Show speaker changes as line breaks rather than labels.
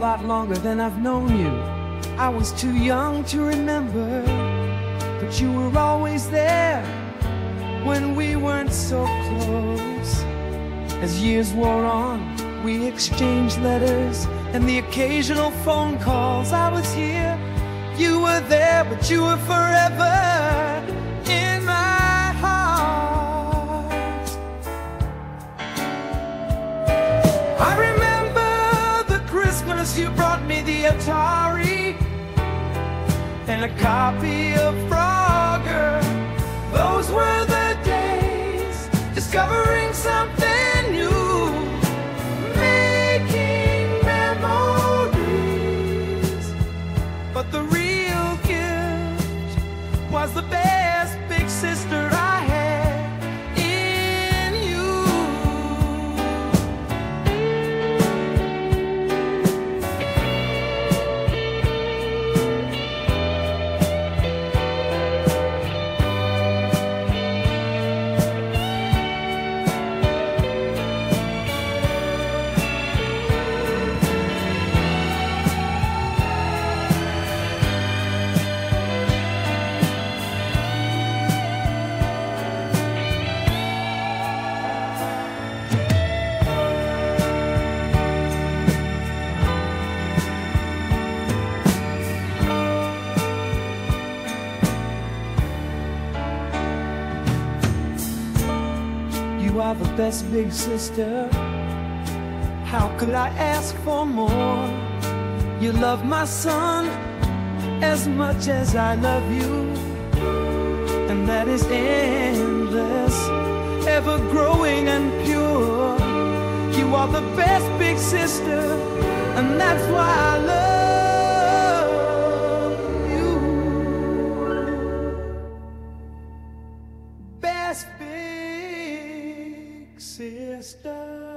lot longer than I've known you. I was too young to remember, but you were always there when we weren't so close. As years wore on, we exchanged letters and the occasional phone calls. I was here, you were there, but you were forever You brought me the Atari and a copy of Frogger. Those were the days, discovering something new, making memories. But the real gift was the best big sister You are the best big sister. How could I ask for more? You love my son as much as I love you. And that is endless, ever growing and pure. You are the best big sister, and that's why I love sister.